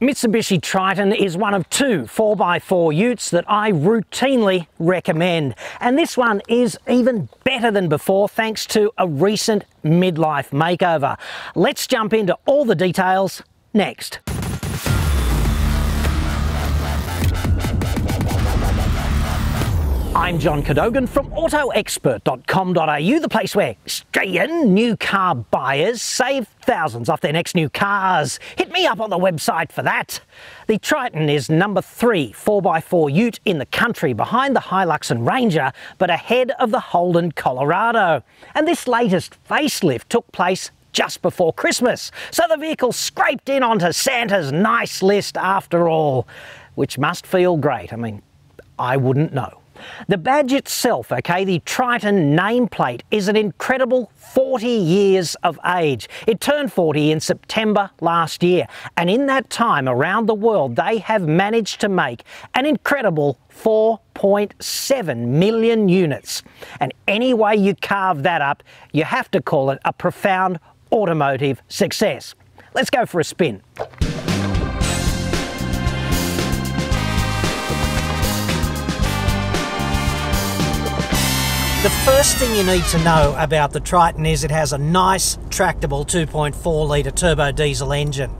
Mitsubishi Triton is one of two 4x4 utes that I routinely recommend. And this one is even better than before thanks to a recent midlife makeover. Let's jump into all the details next. I'm John Cadogan from AutoExpert.com.au, the place where Australian new car buyers save thousands off their next new cars. Hit me up on the website for that. The Triton is number three 4x4 ute in the country behind the Hilux and Ranger, but ahead of the Holden Colorado. And this latest facelift took place just before Christmas, so the vehicle scraped in onto Santa's nice list after all, which must feel great. I mean, I wouldn't know. The badge itself, okay, the Triton nameplate is an incredible 40 years of age. It turned 40 in September last year, and in that time around the world, they have managed to make an incredible 4.7 million units. And any way you carve that up, you have to call it a profound automotive success. Let's go for a spin. The first thing you need to know about the Triton is it has a nice tractable 2.4 litre turbo diesel engine.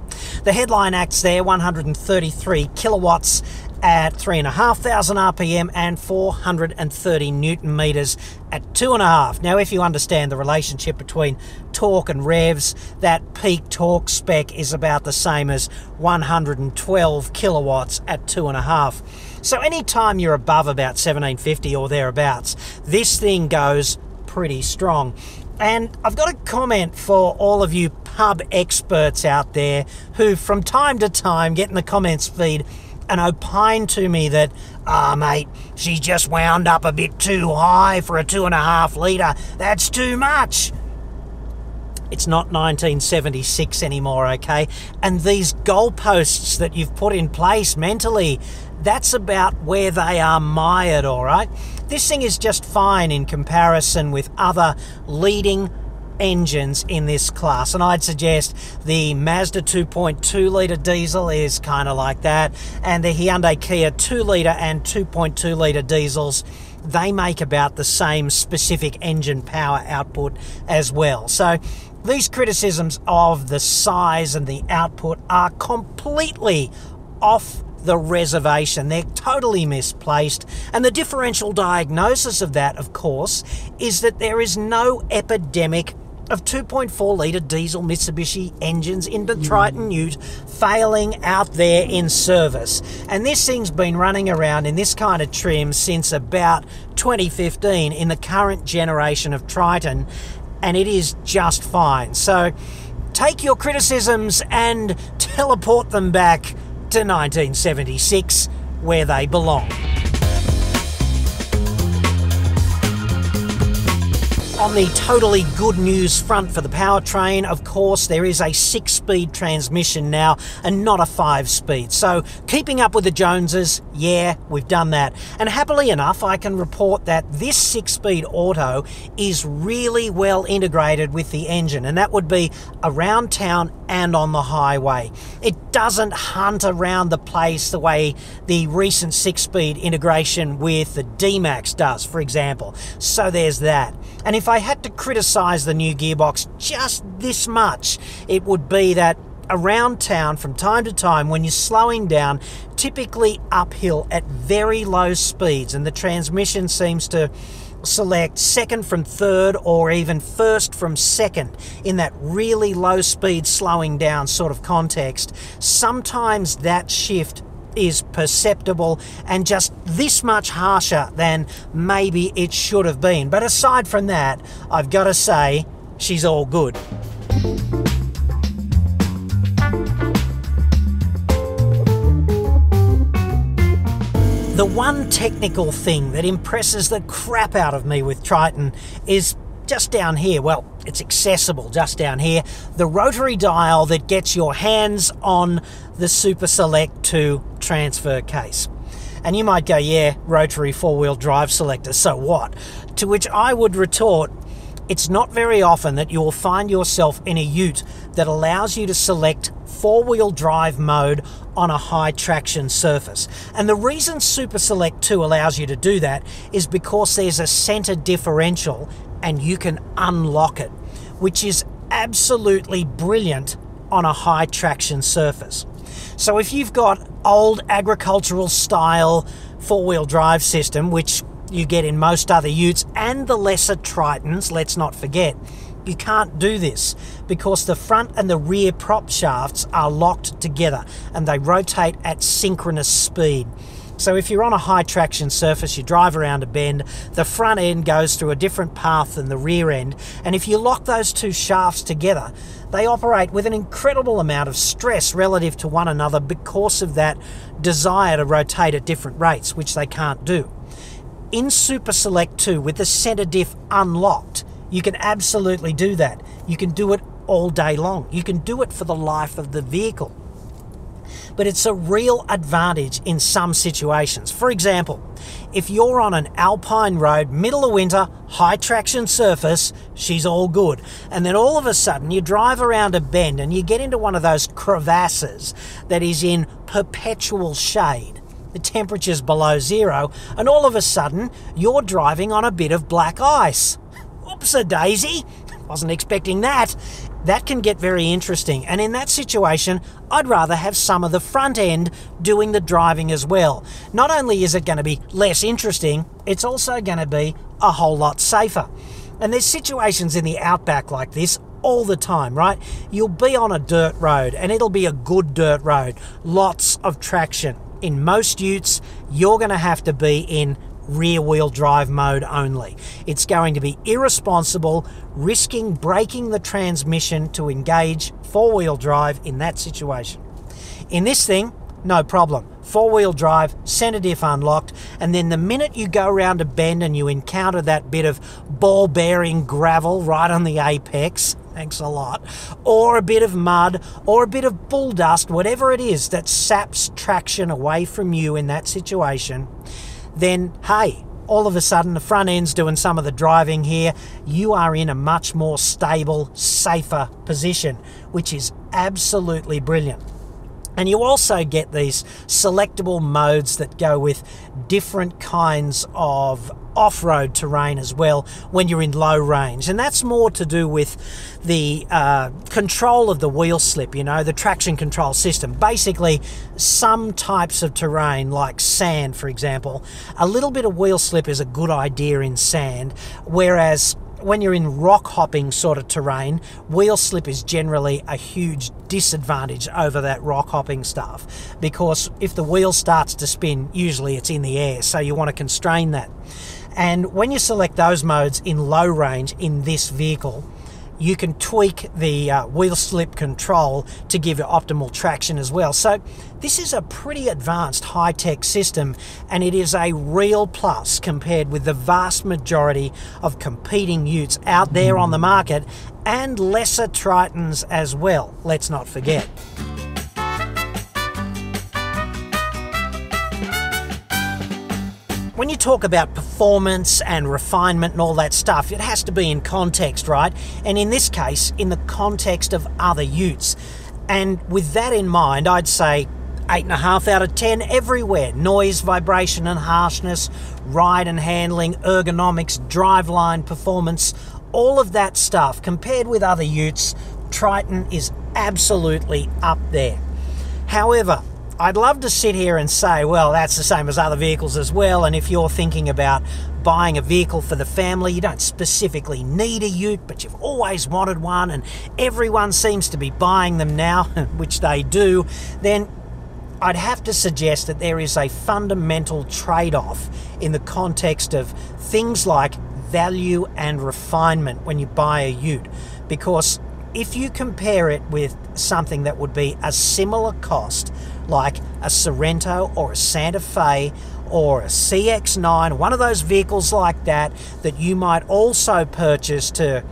The headline acts there 133 kilowatts at 3,500 RPM and 430 Newton meters at 2.5. Now, if you understand the relationship between torque and revs, that peak torque spec is about the same as 112 kilowatts at 2.5. So anytime you're above about 1750 or thereabouts, this thing goes pretty strong. And I've got a comment for all of you pub experts out there who from time to time get in the comments feed and opine to me that, ah, oh, mate, she's just wound up a bit too high for a two and a half litre. That's too much. It's not 1976 anymore, okay? And these goalposts that you've put in place mentally, that's about where they are mired, all right? This thing is just fine in comparison with other leading engines in this class and I'd suggest the Mazda 2.2 litre diesel is kind of like that and the Hyundai Kia 2 litre and 2.2 litre diesels they make about the same specific engine power output as well so these criticisms of the size and the output are completely off the reservation. They're totally misplaced. And the differential diagnosis of that, of course, is that there is no epidemic of 2.4 litre diesel Mitsubishi engines in the Triton hmm. Ute failing out there in service. And this thing's been running around in this kind of trim since about 2015 in the current generation of Triton, and it is just fine. So take your criticisms and teleport them back to 1976, where they belong. On the totally good news front for the powertrain, of course, there is a six speed transmission now and not a five speed. So, keeping up with the Joneses, yeah, we've done that. And happily enough, I can report that this six speed auto is really well integrated with the engine, and that would be around town and on the highway. It doesn't hunt around the place the way the recent six speed integration with the D Max does, for example. So, there's that. And if I had to criticise the new gearbox just this much, it would be that around town from time to time when you're slowing down, typically uphill at very low speeds, and the transmission seems to select second from third or even first from second in that really low speed slowing down sort of context, sometimes that shift is perceptible and just this much harsher than maybe it should have been. But aside from that, I've got to say, she's all good. The one technical thing that impresses the crap out of me with Triton is just down here. Well, it's accessible just down here. The rotary dial that gets your hands on the Super Select 2 transfer case. And you might go, yeah, rotary four wheel drive selector, so what? To which I would retort, It's not very often that you'll find yourself in a ute that allows you to select four wheel drive mode on a high traction surface. And the reason Super Select 2 allows you to do that is because there's a center differential and you can unlock it, which is absolutely brilliant on a high traction surface. So if you've got old agricultural style four wheel drive system, which you get in most other utes and the lesser Tritons, let's not forget, you can't do this because the front and the rear prop shafts are locked together and they rotate at synchronous speed. So if you're on a high traction surface, you drive around a bend, the front end goes through a different path than the rear end, and if you lock those two shafts together, they operate with an incredible amount of stress relative to one another because of that desire to rotate at different rates, which they can't do. In Super Select 2, with the center diff unlocked, you can absolutely do that. You can do it all day long. You can do it for the life of the vehicle but it's a real advantage in some situations. For example, if you're on an alpine road, middle of winter, high traction surface, she's all good. And then all of a sudden you drive around a bend and you get into one of those crevasses that is in perpetual shade. The temperature's below zero, and all of a sudden you're driving on a bit of black ice. Oops a daisy! Wasn't expecting that that can get very interesting. And in that situation, I'd rather have some of the front end doing the driving as well. Not only is it going to be less interesting, it's also going to be a whole lot safer. And there's situations in the outback like this all the time, right? You'll be on a dirt road and it'll be a good dirt road, lots of traction. In most utes, you're going to have to be in rear wheel drive mode only. It's going to be irresponsible, risking breaking the transmission to engage four wheel drive in that situation. In this thing, no problem. Four wheel drive, center diff unlocked, and then the minute you go around a bend and you encounter that bit of ball bearing gravel right on the apex, thanks a lot, or a bit of mud, or a bit of bull dust, whatever it is that saps traction away from you in that situation, then hey, all of a sudden the front end's doing some of the driving here. You are in a much more stable, safer position, which is absolutely brilliant. And you also get these selectable modes that go with different kinds of off road terrain as well when you're in low range. And that's more to do with the uh, control of the wheel slip, you know, the traction control system. Basically, some types of terrain, like sand, for example, a little bit of wheel slip is a good idea in sand, whereas when you're in rock hopping sort of terrain, wheel slip is generally a huge disadvantage over that rock hopping stuff because if the wheel starts to spin, usually it's in the air, so you want to constrain that. And when you select those modes in low range in this vehicle, you can tweak the uh, wheel slip control to give you optimal traction as well. So this is a pretty advanced high-tech system and it is a real plus compared with the vast majority of competing utes out there on the market and lesser Tritons as well, let's not forget. When you talk about performance and refinement and all that stuff, it has to be in context, right? And in this case, in the context of other utes. And with that in mind, I'd say eight and a half out of ten everywhere. Noise, vibration and harshness, ride and handling, ergonomics, driveline performance, all of that stuff compared with other utes, Triton is absolutely up there. However, I'd love to sit here and say, well, that's the same as other vehicles as well. And if you're thinking about buying a vehicle for the family, you don't specifically need a ute, but you've always wanted one, and everyone seems to be buying them now, which they do, then I'd have to suggest that there is a fundamental trade off in the context of things like value and refinement when you buy a ute. Because if you compare it with something that would be a similar cost, like a Sorento or a Santa Fe or a CX9, one of those vehicles like that that you might also purchase to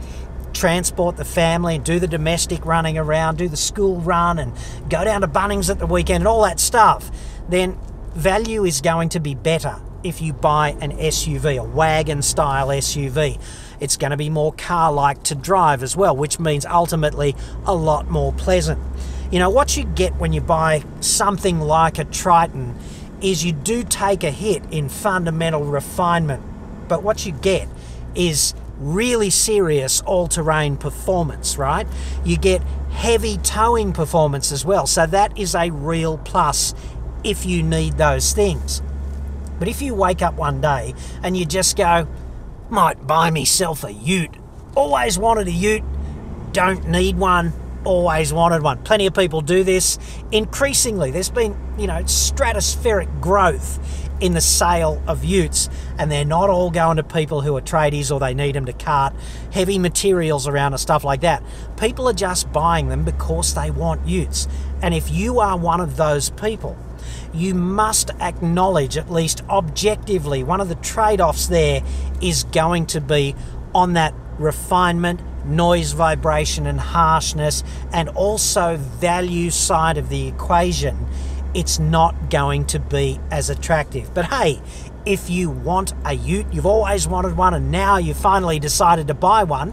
transport the family and do the domestic running around, do the school run and go down to Bunnings at the weekend and all that stuff, then value is going to be better if you buy an SUV, a wagon style SUV. It's going to be more car like to drive as well, which means ultimately a lot more pleasant. You know, what you get when you buy something like a Triton is you do take a hit in fundamental refinement, but what you get is really serious all terrain performance, right? You get heavy towing performance as well, so that is a real plus if you need those things. But if you wake up one day and you just go, might buy myself a ute, always wanted a ute, don't need one, always wanted one. Plenty of people do this. Increasingly, there's been, you know, stratospheric growth in the sale of utes, and they're not all going to people who are tradies or they need them to cart heavy materials around and stuff like that. People are just buying them because they want utes. And if you are one of those people, you must acknowledge, at least objectively, one of the trade offs there is going to be on that refinement, noise, vibration, and harshness, and also value side of the equation. It's not going to be as attractive. But hey, if you want a ute, you've always wanted one, and now you finally decided to buy one,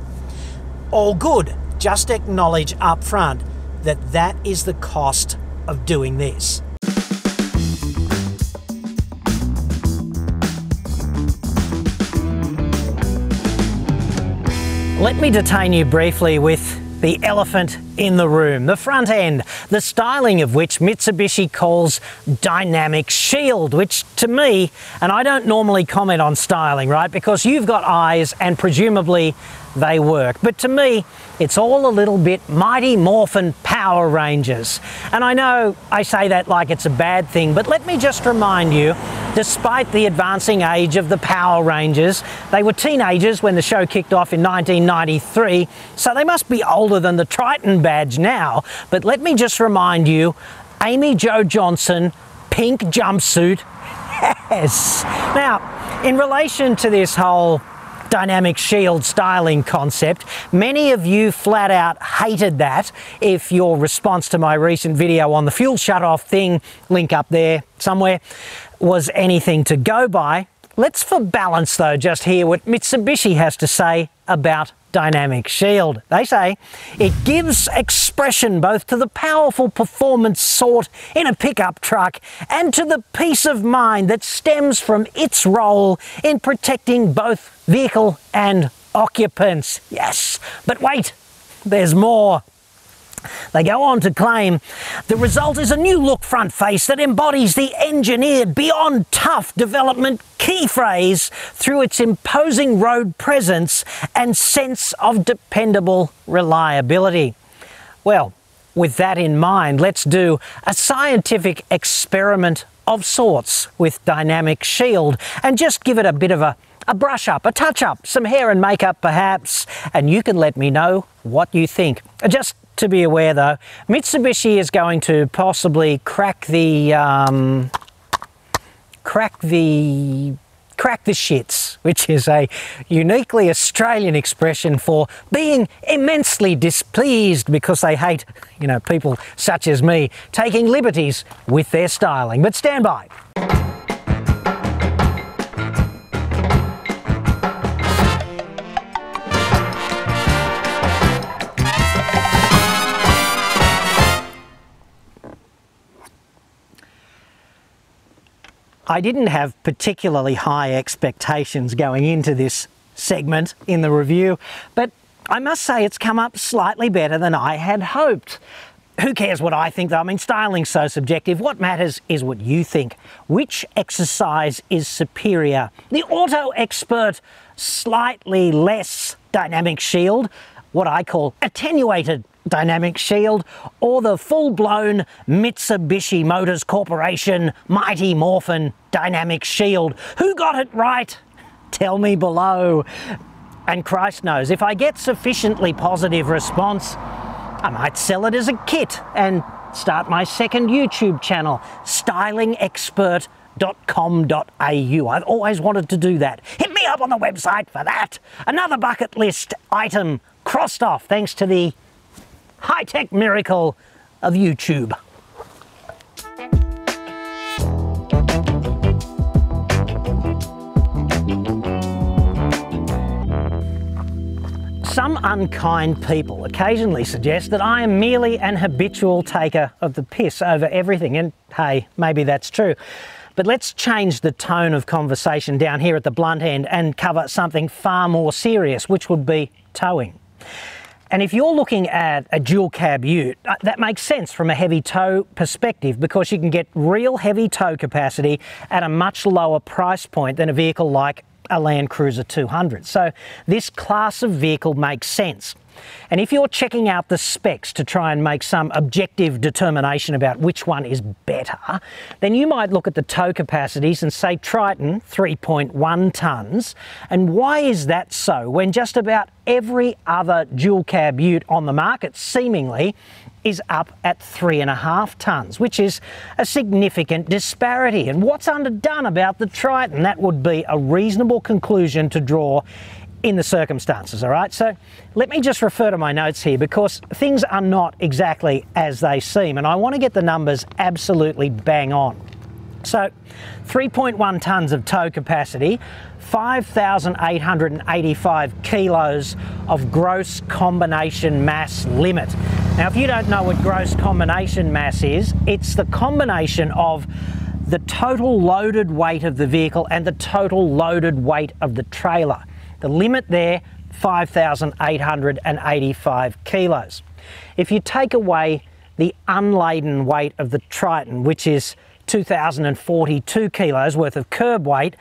all good. Just acknowledge up front that that is the cost of doing this. Let me detain you briefly with the elephant in the room, the front end, the styling of which Mitsubishi calls dynamic shield, which to me, and I don't normally comment on styling, right, because you've got eyes and presumably they work. But to me, it's all a little bit Mighty Morphin Power Rangers. And I know I say that like it's a bad thing, but let me just remind you, despite the advancing age of the Power Rangers, they were teenagers when the show kicked off in 1993, so they must be older than the Triton badge now. But let me just remind you, Amy Jo Johnson, pink jumpsuit, yes. Now, in relation to this whole dynamic shield styling concept. Many of you flat out hated that if your response to my recent video on the fuel shut-off thing, link up there somewhere, was anything to go by. Let's for balance though just hear what Mitsubishi has to say about Dynamic Shield. They say it gives expression both to the powerful performance sought in a pickup truck and to the peace of mind that stems from its role in protecting both vehicle and occupants. Yes, but wait, there's more. They go on to claim the result is a new look front face that embodies the engineered beyond tough development key phrase through its imposing road presence and sense of dependable reliability. Well, with that in mind, let's do a scientific experiment of sorts with Dynamic Shield and just give it a bit of a, a brush up, a touch up, some hair and makeup perhaps, and you can let me know what you think. Just to be aware though, Mitsubishi is going to possibly crack the um, crack the crack the shits, which is a uniquely Australian expression for being immensely displeased because they hate, you know, people such as me taking liberties with their styling. But stand by. I didn't have particularly high expectations going into this segment in the review, but I must say it's come up slightly better than I had hoped. Who cares what I think though? I mean, styling's so subjective. What matters is what you think. Which exercise is superior? The auto expert, slightly less dynamic shield, what I call attenuated Dynamic Shield or the full-blown Mitsubishi Motors Corporation Mighty Morphin Dynamic Shield. Who got it right? Tell me below. And Christ knows, if I get sufficiently positive response, I might sell it as a kit and start my second YouTube channel, stylingexpert.com.au. I've always wanted to do that. Hit me up on the website for that. Another bucket list item crossed off thanks to the high-tech miracle of YouTube. Some unkind people occasionally suggest that I am merely an habitual taker of the piss over everything, and hey, maybe that's true. But let's change the tone of conversation down here at the blunt end and cover something far more serious, which would be towing. And if you're looking at a dual cab ute, uh, that makes sense from a heavy tow perspective because you can get real heavy tow capacity at a much lower price point than a vehicle like a Land Cruiser 200. So this class of vehicle makes sense. And if you're checking out the specs to try and make some objective determination about which one is better, then you might look at the tow capacities and say Triton 3.1 tonnes. And why is that so when just about every other dual cab ute on the market seemingly is up at three and a half tonnes, which is a significant disparity. And what's underdone about the Triton? That would be a reasonable conclusion to draw in the circumstances, all right? So let me just refer to my notes here because things are not exactly as they seem, and I want to get the numbers absolutely bang on. So 3.1 tonnes of tow capacity, 5,885 kilos of gross combination mass limit. Now, if you don't know what gross combination mass is, it's the combination of the total loaded weight of the vehicle and the total loaded weight of the trailer. The limit there, 5,885 kilos. If you take away the unladen weight of the Triton, which is 2,042 kilos worth of curb weight,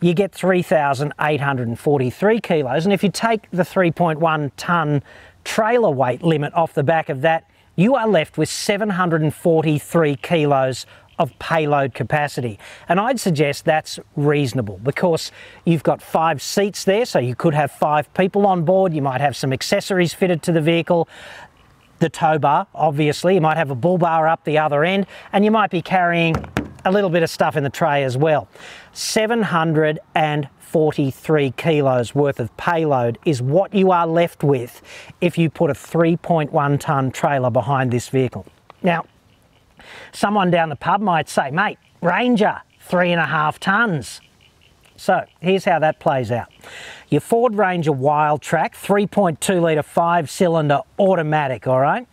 you get 3,843 kilos. And if you take the 3.1 tonne trailer weight limit off the back of that, you are left with 743 kilos of payload capacity. And I'd suggest that's reasonable because you've got five seats there, so you could have five people on board. You might have some accessories fitted to the vehicle. The tow bar, obviously, you might have a bull bar up the other end, and you might be carrying a little bit of stuff in the tray as well. 743 kilos worth of payload is what you are left with if you put a 3.1 tonne trailer behind this vehicle. Now, Someone down the pub might say, mate, Ranger, three and a half tonnes. So here's how that plays out. Your Ford Ranger Wildtrak, 3.2 litre five cylinder automatic, all right?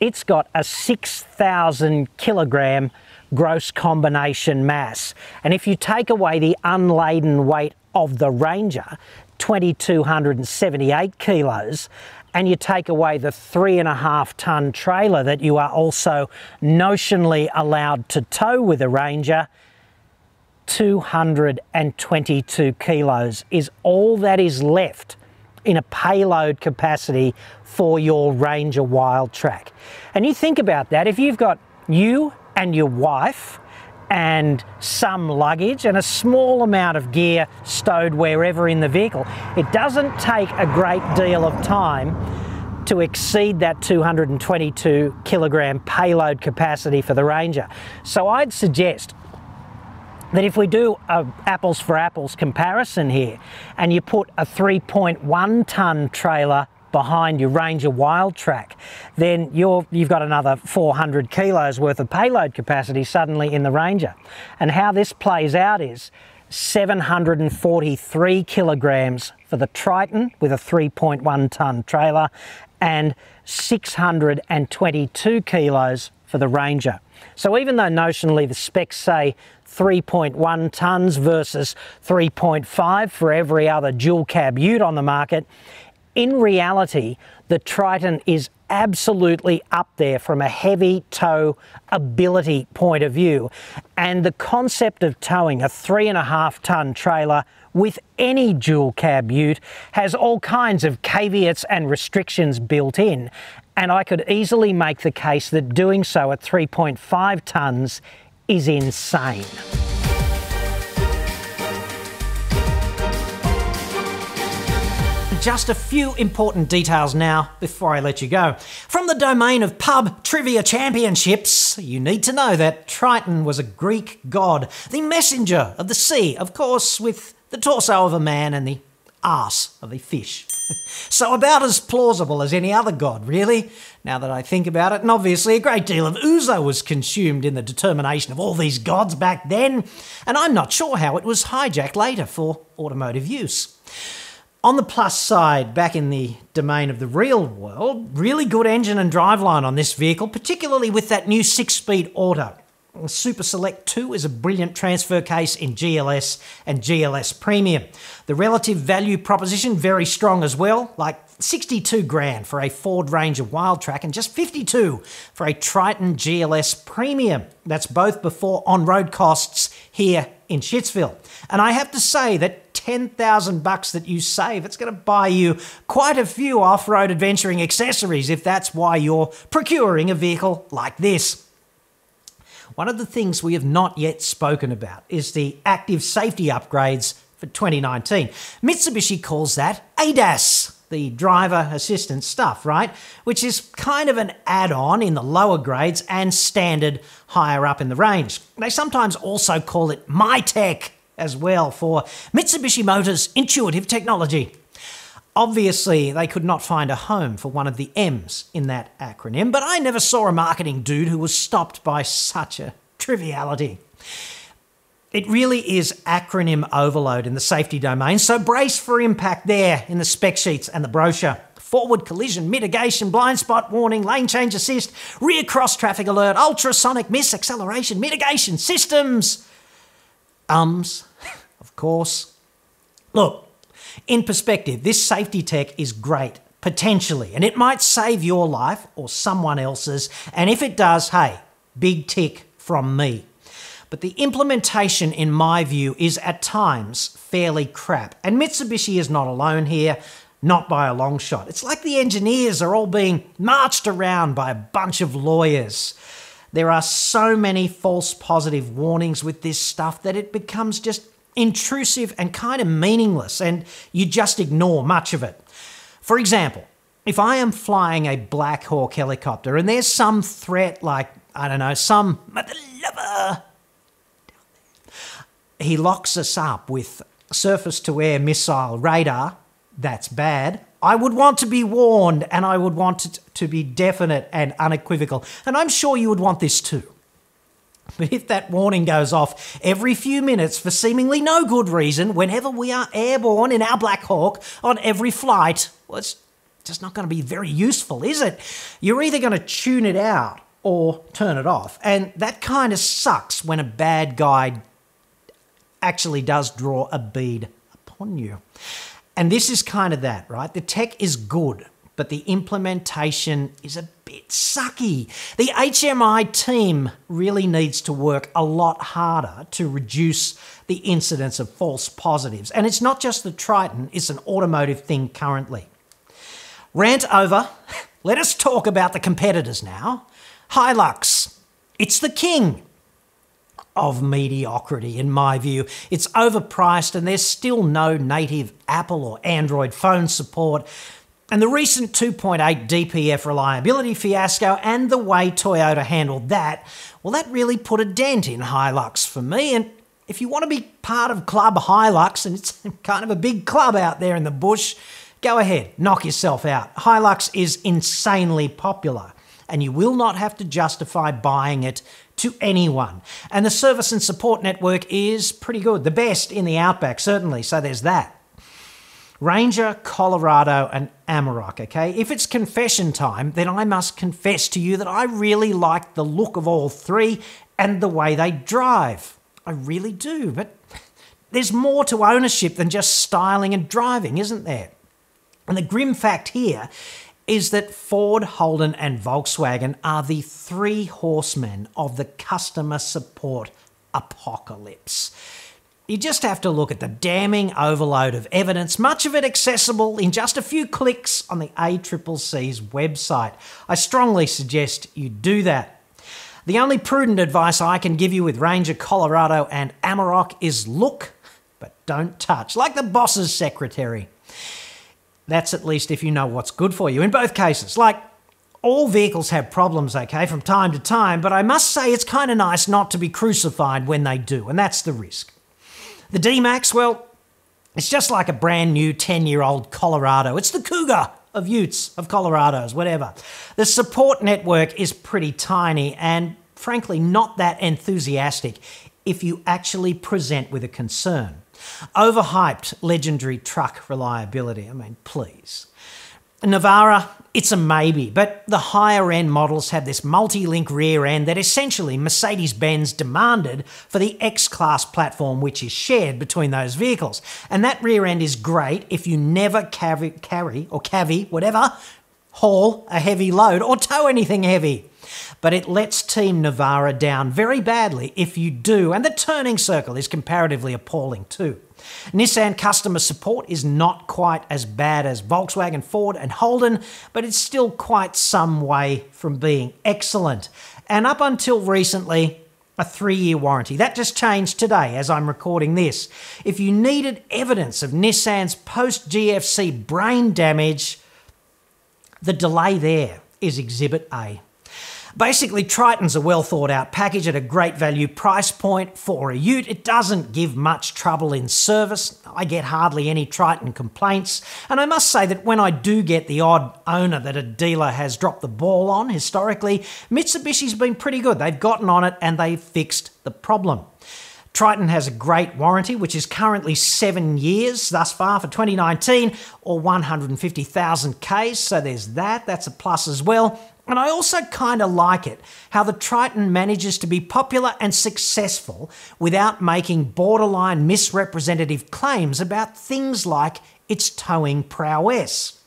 It's got a 6,000 kilogram gross combination mass. And if you take away the unladen weight of the Ranger, 2,278 kilos, and you take away the three and a half tonne trailer that you are also notionally allowed to tow with a Ranger, 222 kilos is all that is left in a payload capacity for your Ranger Wildtrak. And you think about that, if you've got you and your wife and some luggage and a small amount of gear stowed wherever in the vehicle. It doesn't take a great deal of time to exceed that 222 kilogram payload capacity for the Ranger. So I'd suggest that if we do a apples for apples comparison here and you put a 3.1 tonne trailer behind your Ranger Wildtrak, then you're, you've got another 400 kilos worth of payload capacity suddenly in the Ranger. And how this plays out is 743 kilograms for the Triton with a 3.1 tonne trailer and 622 kilos for the Ranger. So even though notionally the specs say 3.1 tonnes versus 3.5 for every other dual cab ute on the market, in reality, the Triton is absolutely up there from a heavy tow ability point of view. And the concept of towing a three and a half ton trailer with any dual cab ute has all kinds of caveats and restrictions built in. And I could easily make the case that doing so at 3.5 tonnes is insane. Just a few important details now before I let you go. From the domain of pub trivia championships, you need to know that Triton was a Greek god, the messenger of the sea, of course, with the torso of a man and the arse of a fish. so about as plausible as any other god, really, now that I think about it. And obviously a great deal of ouzo was consumed in the determination of all these gods back then, and I'm not sure how it was hijacked later for automotive use. On the plus side, back in the domain of the real world, really good engine and driveline on this vehicle, particularly with that new six speed auto. Super Select 2 is a brilliant transfer case in GLS and GLS Premium. The relative value proposition very strong as well, like 62 grand for a Ford Ranger Wildtrak and just 52 for a Triton GLS Premium. That's both before on-road costs here in Shitsville. And I have to say that 10,000 bucks that you save, it's going to buy you quite a few off-road adventuring accessories if that's why you're procuring a vehicle like this. One of the things we have not yet spoken about is the active safety upgrades for 2019. Mitsubishi calls that ADAS, the driver assistance stuff, right? Which is kind of an add on in the lower grades and standard higher up in the range. They sometimes also call it MyTech as well for Mitsubishi Motors Intuitive Technology. Obviously, they could not find a home for one of the M's in that acronym, but I never saw a marketing dude who was stopped by such a triviality. It really is acronym overload in the safety domain, so brace for impact there in the spec sheets and the brochure. Forward collision, mitigation, blind spot warning, lane change assist, rear cross traffic alert, ultrasonic miss, acceleration, mitigation, systems. Ums, of course. Look, in perspective, this safety tech is great, potentially, and it might save your life or someone else's. And if it does, hey, big tick from me. But the implementation, in my view, is at times fairly crap. And Mitsubishi is not alone here, not by a long shot. It's like the engineers are all being marched around by a bunch of lawyers. There are so many false positive warnings with this stuff that it becomes just intrusive and kind of meaningless, and you just ignore much of it. For example, if I am flying a Black Hawk helicopter and there's some threat like, I don't know, some mother lover, he locks us up with surface to air missile radar, that's bad. I would want to be warned and I would want it to be definite and unequivocal. And I'm sure you would want this too. But if that warning goes off every few minutes for seemingly no good reason, whenever we are airborne in our Black Hawk on every flight, well, it's just not going to be very useful, is it? You're either going to tune it out or turn it off. And that kind of sucks when a bad guy actually does draw a bead upon you. And this is kind of that, right? The tech is good, but the implementation is a bit sucky. The HMI team really needs to work a lot harder to reduce the incidence of false positives. And it's not just the Triton, it's an automotive thing currently. Rant over. Let us talk about the competitors now. Hilux. It's the king of mediocrity, in my view. It's overpriced and there's still no native Apple or Android phone support. And the recent 2.8 DPF reliability fiasco and the way Toyota handled that, well, that really put a dent in Hilux for me. And if you want to be part of Club Hilux, and it's kind of a big club out there in the bush, go ahead, knock yourself out. Hilux is insanely popular, and you will not have to justify buying it to anyone. And the service and support network is pretty good, the best in the Outback, certainly, so there's that. Ranger, Colorado, and Amarok, okay? If it's confession time, then I must confess to you that I really like the look of all three and the way they drive. I really do, but there's more to ownership than just styling and driving, isn't there? And the grim fact here is that Ford, Holden, and Volkswagen are the three horsemen of the customer support apocalypse. You just have to look at the damning overload of evidence, much of it accessible in just a few clicks on the ACCC's website. I strongly suggest you do that. The only prudent advice I can give you with Ranger Colorado and Amarok is look, but don't touch, like the boss's secretary. That's at least if you know what's good for you. In both cases, like all vehicles have problems, okay, from time to time, but I must say it's kind of nice not to be crucified when they do, and that's the risk. The D-Max, well, it's just like a brand new 10-year-old Colorado. It's the Cougar of Utes, of Colorados, whatever. The support network is pretty tiny and frankly not that enthusiastic if you actually present with a concern. Overhyped legendary truck reliability. I mean, please. Navara, it's a maybe, but the higher end models have this multi link rear end that essentially Mercedes Benz demanded for the X Class platform, which is shared between those vehicles. And that rear end is great if you never carry, carry or cavy, whatever, haul a heavy load or tow anything heavy. But it lets Team Navara down very badly if you do, and the turning circle is comparatively appalling too. Nissan customer support is not quite as bad as Volkswagen, Ford, and Holden, but it's still quite some way from being excellent. And up until recently, a three year warranty. That just changed today as I'm recording this. If you needed evidence of Nissan's post GFC brain damage, the delay there is Exhibit A. Basically, Triton's a well thought out package at a great value price point for a ute. It doesn't give much trouble in service. I get hardly any Triton complaints. And I must say that when I do get the odd owner that a dealer has dropped the ball on historically, Mitsubishi's been pretty good. They've gotten on it and they've fixed the problem. Triton has a great warranty, which is currently seven years thus far for 2019 or 150,000 Ks. So there's that. That's a plus as well. And I also kind of like it how the Triton manages to be popular and successful without making borderline misrepresentative claims about things like its towing prowess.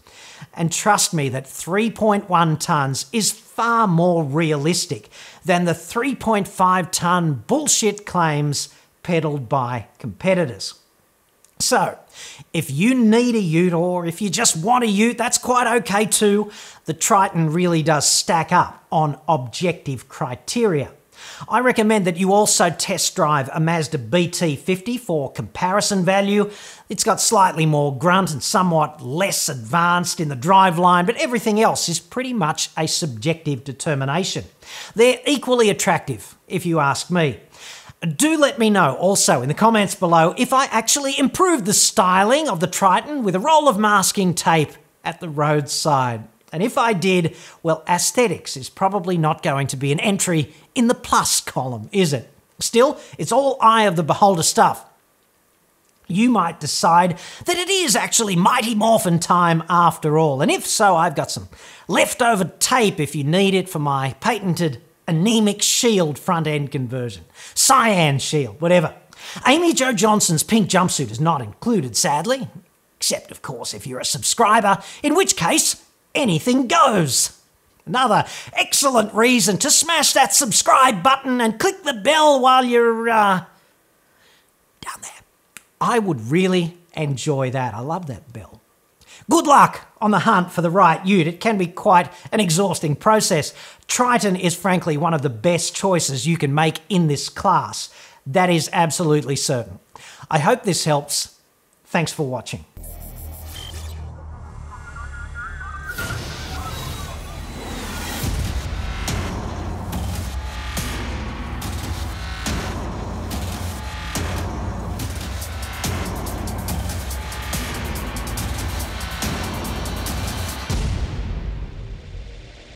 And trust me that 3.1 tonnes is far more realistic than the 3.5 tonne bullshit claims peddled by competitors. So, if you need a ute or if you just want a ute, that's quite okay too. The Triton really does stack up on objective criteria. I recommend that you also test drive a Mazda BT50 for comparison value. It's got slightly more grunt and somewhat less advanced in the driveline, but everything else is pretty much a subjective determination. They're equally attractive, if you ask me. Do let me know also in the comments below if I actually improved the styling of the Triton with a roll of masking tape at the roadside. And if I did, well, aesthetics is probably not going to be an entry in the plus column, is it? Still, it's all eye of the beholder stuff. You might decide that it is actually Mighty Morphin time after all, and if so, I've got some leftover tape if you need it for my patented anemic shield front end conversion, cyan shield, whatever. Amy Jo Johnson's pink jumpsuit is not included, sadly, except, of course, if you're a subscriber, in which case, anything goes. Another excellent reason to smash that subscribe button and click the bell while you're uh, down there. I would really enjoy that. I love that bell. Good luck on the hunt for the right ute. It can be quite an exhausting process. Triton is frankly one of the best choices you can make in this class. That is absolutely certain. I hope this helps. Thanks for watching.